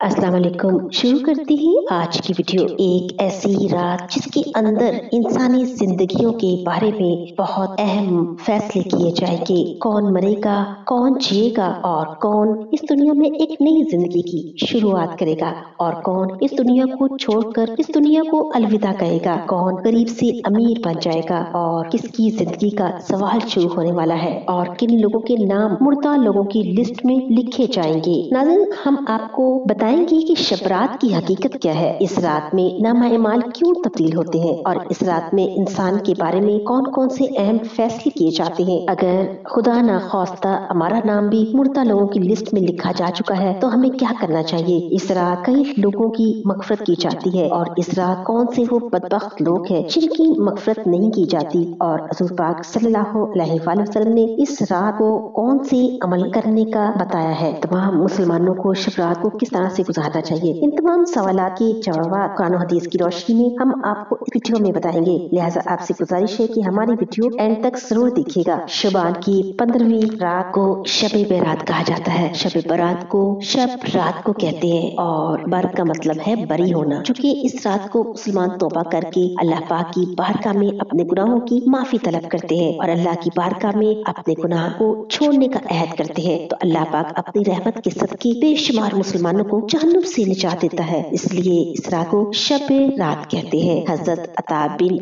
अस्सलाम वालेकुम शुरू करती हैं आज की वीडियो। एक ऐसी रात जिसके अंदर इंसानी जिंदगियों के बारे में बहुत अहम फैसले किए जाएँगे। कौन मरेगा, कौन जिएगा और कौन इस दुनिया में एक नई ज़िंदगी की शुरुआत करेगा और कौन इस दुनिया को छोड़कर इस दुनिया को अलविदा कहेगा कौन गरीब से अमीर बन जाएगा और किसकी ज़िंदगी का सवाल शुरू होने वाला है और किन लोगों के नाम मुर्दा लोगों की लिस्ट में लिखे जाएँगे। नाजिन हम आपको बता बताएँगे कि शब रात की हकीकत क्या है? इस रात में नामाल क्यों तब्दील होते हैं? और इस रात में इंसान के बारे में कौन कौन से अहम फैसले किए जाते हैं? अगर खुदा ना खौस्ता हमारा नाम भी मुर्दा लोगों की लिस्ट में लिखा जा चुका है तो हमें क्या करना चाहिए? इस रात कई लोगों की मकफरत की जाती है, और इस रात कौन से वो बदबख्त लोग हैं जिनकी मकफरत नहीं की जाती? और पाक वसल्लम ने इस रात को कौन से अमल करने का बताया है? तमाम मुसलमानों को शब रात को किस तरह से गुजारना चाहिए। इन तमाम सवाल के जवाब कुरान हदीस की रोशनी में हम आपको वीडियो में बताएँगे। लिहाजा आपसे गुजारिश है की हमारी वीडियो एंड तक ज़रूर देखिएगा। शुबान की पंद्रहवीं रात को शब बरात कहा जाता है। शब बरात को शब रात को कहते हैं और बर का मतलब है बरी होना। चूँकि इस रात को मुसलमान तोबा करके अल्लाह पाक की बारका में अपने गुनाहों की माफ़ी तलब करते हैं और अल्लाह की बारका में अपने गुनाह को छोड़ने का अहद करते हैं। तो अल्लाह पाक अपनी रहमत के सदके बेशुमार मुसलमानों को जहन्नुम से निजात देता है। इसलिए इस रात को शब रात कहते हैं। हज़रत अता बिन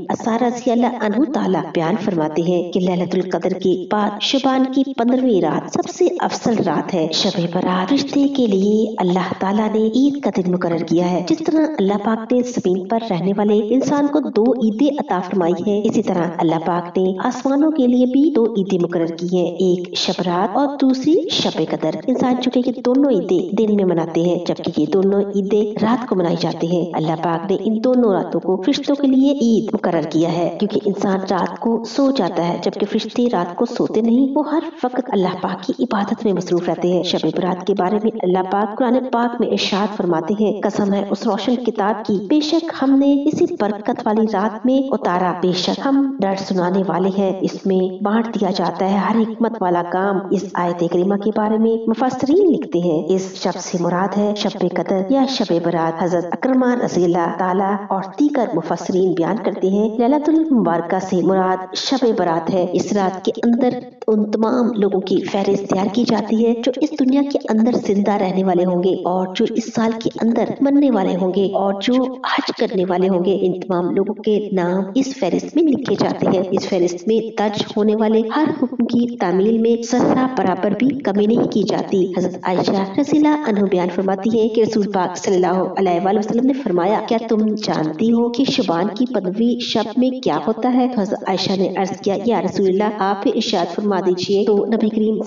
बयान फरमाते हैं कि लैलतुल कदर के बाद शुबान की पंद्रहवीं रात सबसे अफसल रात है। शब बरात रिश्ते के लिए अल्लाह ताला ने ईद का दिन मुकर किया है। जिस तरह अल्लाह पाक ने ज़मीन पर रहने वाले इंसान को दो ईदें अता फरमाई है, इसी तरह अल्लाह पाक ने आसमानों के लिए भी दो ईदें मुकर की है। एक शब रात और दूसरी शब कदर इंसान चुके की दोनों ईदें दिन में मनाते हैं जबकि ये दोनों ईदें रात को मनाई जाती है। अल्लाह पाक ने इन दोनों रातों को फरिश्तों के लिए ईद मुकर किया है, क्योंकि इंसान रात को सो जाता है, जबकि फरिश्ते रात को सोते नहीं, वो हर वक्त अल्लाह पाक की इबादत में मसरूफ रहते हैं। शब बरात के बारे में अल्लाह पाक कुरान पाक में इशाद फरमाते हैं, कसम है उस रोशन किताब की, बेशक हमने इसी बरकत वाली रात में उतारा, बेशक हम डर सुनाने वाले हैं, इसमें बांट दिया जाता है हर हिकमत वाला काम। इस आयत करीमा के बारे में मुफसरीन लिखते हैं, इस शब्द से मुराद है शब कदर या शब बरात हज़रत अक्रमान रजीला ताला और दीगर मुफसरीन बयान करते हैं। ललतुल मुबारक से मुराद शब बरात है। इस रात के अंदर उन तमाम लोगों की फहरिस्त तैयार की जाती है, जो इस दुनिया के अंदर ज़िंदा रहने वाले होंगे और जो इस साल के अंदर मरने वाले होंगे और जो हज करने वाले होंगे। इन तमाम लोगों के नाम इस फहरिस्त में लिखे जाते हैं। इस फहरिस्त में दर्ज होने वाले हर हुक्म की तामील में सरा बराबर भी कमी नहीं की जाती। हज़रत आयशा रसीला अनु बयान फरमाती है कि रसूल पाक सल्लल्लाहु अलैहि वसल्लम ने फरमाया, क्या तुम जानती हो कि शुबान की पदवी शब्द में क्या होता है? तो आयशा ने अर्ज़ किया, या रसूलुल्लाह, आप इरशाद फरमा दीजिए। तो नबी करीम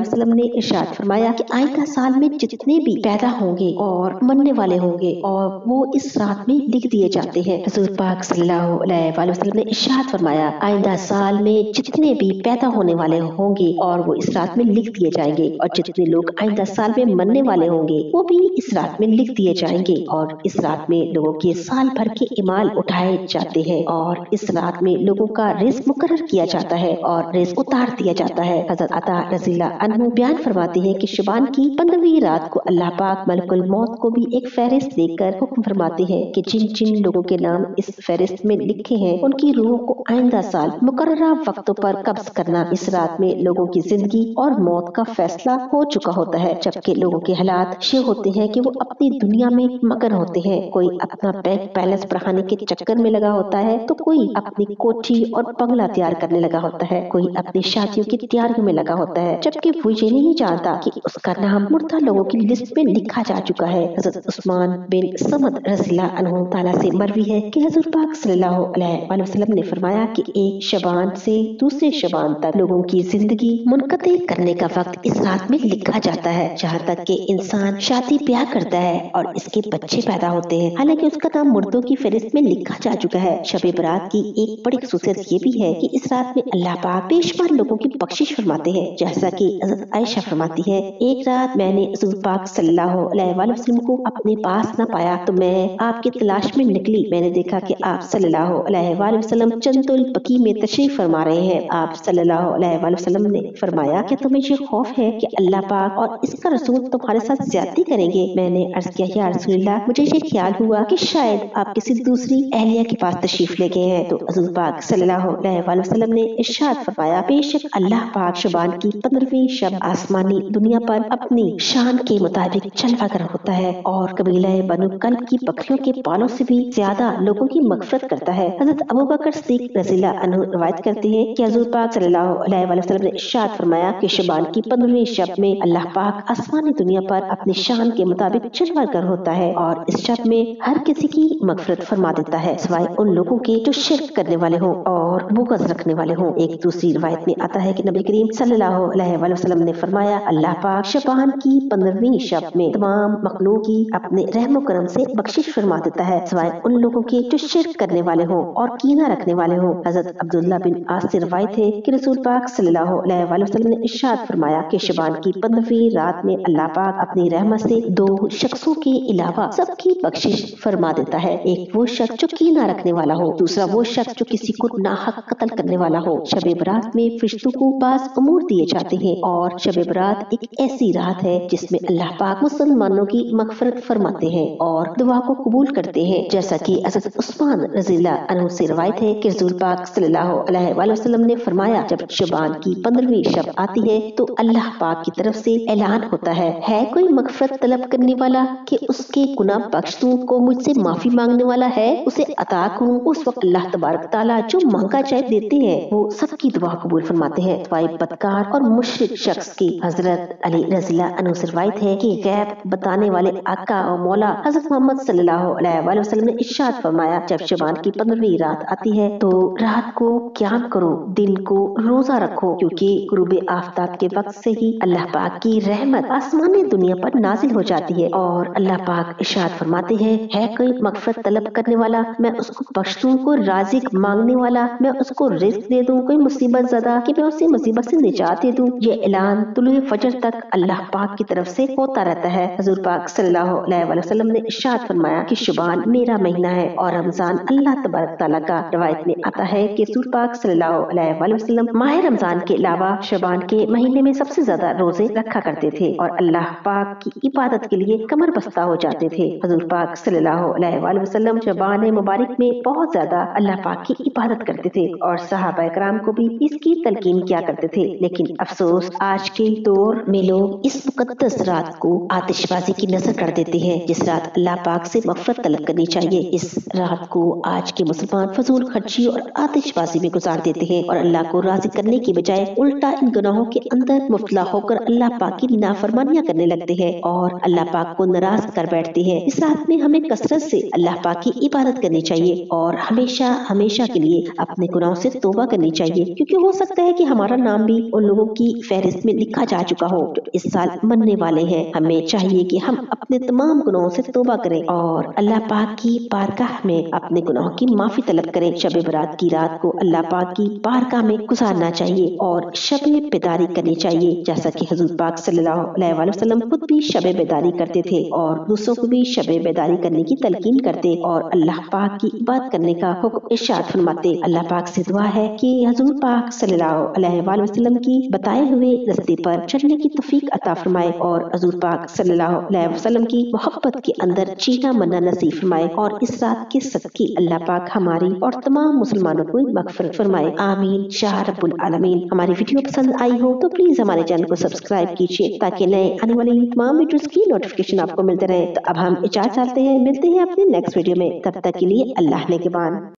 वसल्लम ने इरशाद फरमाया कि आइंदा साल में जितने भी पैदा होंगे और मरने वाले होंगे और वो इस रात में लिख दिए जाते हैं। रसूल पाक वसल्लम ने इरशाद फरमाया आइंदा साल में जितने भी पैदा होने वाले होंगे और वो इस रात में लिख दिए जाएँगे और जितने लोग आइंदा साल में मरने वाले होंगे, वो भी इस रात में लिख दिए जाएँगे और इस रात में लोगों के साल भर के इमाल उठाए जाते हैं और इस रात में लोगों का रिस्क मुकर किया जाता है और रिस्क उतार दिया जाता है। हज़रत अता रजीला बयान फरमाते हैं कि शुबान की पंद्रहवीं रात को अल्लाह पाक मलकुल मौत को भी एक फहरिस्त देकर हुक्म फरमाते हैं कि जिन जिन लोगों के नाम इस फहरिस्त में लिखे हैं, उनकी रूह को आइंदा साल मुकर वक्तों पर कब्ज करना। इस रात में लोगों की ज़िंदगी और मौत का फैसला हो चुका होता है, जबकि लोगों के हालात शे होते हैं कि वो अपनी दुनिया में मगन होते हैं। कोई अपना बैंक बैलेंस बढ़ाने के चक्कर में लगा होता है तो कोई अपनी कोठी और बंगला तैयार करने लगा होता है। कोई अपनी शादियों की तैयारियों में लगा होता है, जबकि वो ये नहीं जानता कि उसका नाम मुर्दा लोगों की लिस्ट में लिखा जा चुका है। हज़रत उस्मान बिन समद ताला से मरवी है कि हज़रत पाक सल्लल्लाहु अलैहि वसल्लम ने फरमाया कि एक शबान से दूसरे शबान तक लोगों की ज़िंदगी मुनकते करने का वक्त इस रात में लिखा जाता है, जहाँ तक कि इंसान शादी ब्याह करता है और इसके बच्चे पैदा होते हैं। हालाँकि उसका नाम मुर्दों की फहरिस्त में लिखा जा चुका है। शब बरात की एक बड़ी खसूसियत ये भी है कि इस रात में अल्लाह पाक बेशुमार लोगों की बख्शिश फरमाते हैं, जैसा कि आयशा फरमाती है, एक रात मैंने पाक सल्लल्लाहु अलैहि वसल्लम को अपने पास न पाया तो मैं आपकी तलाश में निकली। मैंने देखा कि आप सल्लल्लाहु अलैहि वसल्लम चंदुल बकी में तशरीफ़ फरमा रहे हैं। आप सल्लल्लाहु अलैहि वसल्लम ने फरमाया कि तुम्हें ये खौफ है कि अल्लाह पाक और इसका रसूल तुम्हारे साथ ज़्यादा करेंगे। मैंने अर्ज़ किया, या रसूलुल्लाह, मुझे ये ख्याल हुआ कि शायद आप किसी दूसरी अहलिया के पास तशरीफ़ ले गए हैं। तो हजूर पाक सल्लल्लाहु अलैहि वसल्लम ने इरशाद फरमाया बेशक अल्लाह पाक शुबान की पंद्रहवीं शब आसमानी दुनिया पर अपनी शान के मुताबिक चलवा कर होता है और कबीला बनु कल की बकरियों के पालों से भी ज़्यादा लोगों की मगफरत करता है। हज़रत अबू बकर सिद्दीक रजीला अनु रवायत करते हैं कि हजूर पाक वसल्लम ने इरशाद फरमाया कि शबान की पंद्रहवीं शब में अल्लाह पाक आसमानी दुनिया पर अपनी शान के मुताबिक चलवा कर होता है और इस शब में हर किसी की मगफरत फरमा देता है, सिवाय उन लोगों के जो शिरक करने वाले हों और बुगज रखने वाले हों। एक दूसरी रवायत में आता है कि नबी करीम सल्लल्लाहु वसल्लम ने फरमाया, अल्लाह पाक शबान की पंद्रहवीं शब में तमाम मखलूक की अपने रहमो करम से बख्शिश फरमा देता है। सिवाय उन लोगों के जो शिरक करने वाले हों और कीना रखने वाले हों। हज़रत अब्दुल्ला बिन आस से रवायत है कि रसूल पाक वसल्लम ने इरशाद फरमाया कि शबान की पंद्रहवीं रात में अल्लाह पाक अपनी रहमत से दो शख्सों के अलावा सबकी बख्शिश फरमा देता है। एक वो शख्स जो कीना रखने वाला हो, दूसरा वो शख्स जो किसी को नाहक कत्ल करने वाला हो। शब बरात में फरिश्तों को पास अमूर दिए जाते हैं और शब बरात एक ऐसी रात है जिसमें अल्लाह पाक मुसलमानों की मगफरत फरमाते हैं और दुआ को कबूल करते हैं। जैसा कि हज़रत उस्मान रजीला से रवायत है कि रसूल पाक सल्लल्लाहु अलैहि वसल्लम ने फरमाया, जब शबान की पंद्रहवीं शब आती है तो अल्लाह पाक की तरफ़ से ऐलान होता है। है कोई मगफरत तलब करने वाला कि उसके गुना बख्श को मुझसे माफ़ी मांगने वाला है? उसे अता करूँ। उस वक्त अल्लाह तबारक ताला जो मांगा चाहे देते हैं, वो सबकी दुआ कबूल फरमाते हैं। वाई बदकार और मुशरिक शख्स की हज़रत अली रजीला अनु से रवायत है कि गैब बताने वाले आका और मौला हज़रत मोहम्मद वसल्लम ने इरशाद फरमाया, जब शबान की पंद्रहवीं रात आती है तो रात को क्याम करो? दिन को रोजा रखो, क्योंकि गुरूब आफ्ताब के वक्त से ही अल्लाह पाक की रहमत आसमानी दुनिया पर नाजिल हो जाती है और अल्लाह पाक इरशाद फरमाते हैं, है कोई मगफरत तलब करने वाला? मैं उसको बख्श कोई राजिक मांगने वाला? मैं उसको रिस्क दे दूँ? कोई मुसीबत ज़्यादा कि मैं उसे मुसीबत से निजात दे दूँ। ये ऐलान तुलु फजर तक अल्लाह पाक की तरफ़ से होता रहता है। हजूर पाक सल्लल्लाहु अलैहि वसल्लम ने इरशाद फरमाया कि शुबान मेरा महीना है और रमज़ान अल्लाह तबारक ताला का रवायत में आता है कि रसूल पाक सल्लल्लाहु अलैहि वसल्लम माह रमज़ान के अलावा शबान के महीने में सबसे ज़्यादा रोज़े रखा करते थे और अल्लाह पाक की इबादत के लिए कमर बस्ता हो जाते थे। हजूर पाक सल्लल्लाहु अलैहि वसल्लम शबान मुबारक में बहुत ज़्यादा अल्लाह पाक की इबादत करते थे और सहाबा कराम को भी इसकी तलकीन किया करते थे। लेकिन अफसोस, आज के दौर में लोग इस मुकदस रात को आतिशबाजी की नज़र कर देते हैं, जिस रात अल्लाह पाक से मफरत तलब करनी चाहिए। इस रात को आज के मुसलमान फजूल, खर्ची और आतिशबाजी में गुजार देते हैं और अल्लाह को राज़ी करने की बजाय उल्टा इन गुनाहों के अंदर मुफ्तला होकर अल्लाह पाक की नाफरमानियाँ करने लगते हैं और अल्लाह पाक को नाराज़ कर बैठते हैं। इस रात में हमें कसरत से अल्लाह पाक की इबादत करनी चाहिए और हमेशा हमेशा के लिए अपने गुनाहों से तोबा करनी चाहिए, क्योंकि हो सकता है कि हमारा नाम भी उन लोगों की फहरिस्त में लिखा जा चुका हो जो इस साल मरने वाले हैं। हमें चाहिए कि हम अपने तमाम गुनाहों से तोबा करें और अल्लाह पाक की बारगाह में अपने गुनाहों की माफ़ी तलब करें। शब बरात की रात को अल्लाह पाक की बारगाह में गुजारना चाहिए और शब बेदारी करनी चाहिए। जैसा कि हजूर पाक वसल्लम खुद भी शब बेदारी करते थे और दूसरों को भी शब बेदारी करने की तलकीन करते और अल्लाह पाक की बात करने का हुक्म इरशाद फरमाते। अल्लाह पाक से दुआ है कि हजूर पाक वसल्लम की बताए हुए रस्ते पर चलने की तफीक अता फरमाए और हजूर पाक वसल्लम की मोहब्बत के अंदर जीना मना नसीब फरमाए और इस रात के सदके अल्लाह पाक हमारी और तमाम मुसलमानों को मगफरत फरमाए। आमीन, शाह आलमीन। हमारी वीडियो पसंद आई हो तो प्लीज़ हमारे चैनल को सब्सक्राइब कीजिए ताकि नए आने वाली तमाम वीडियोस की नोटिफिकेशन आपको मिलते रहे। तो अब हम इजाज़त चाहते हैं। मिलते हैं अपने नेक्स्ट वीडियो में। तब तक के लिए अल्लाह ने के बाद